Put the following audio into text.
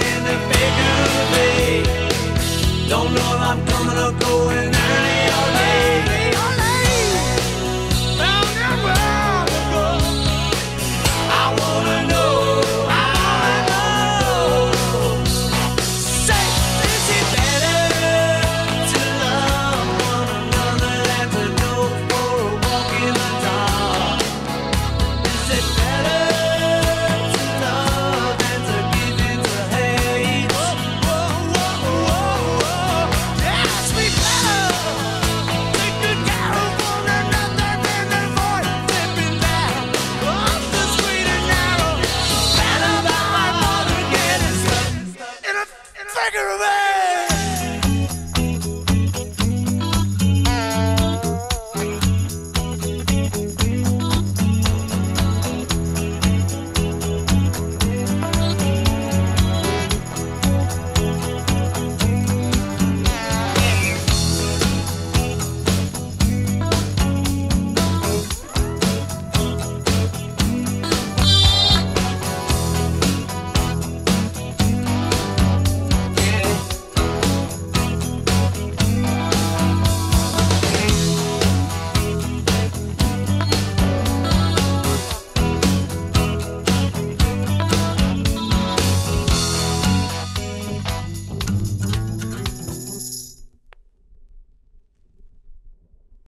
in the bacon. Gregory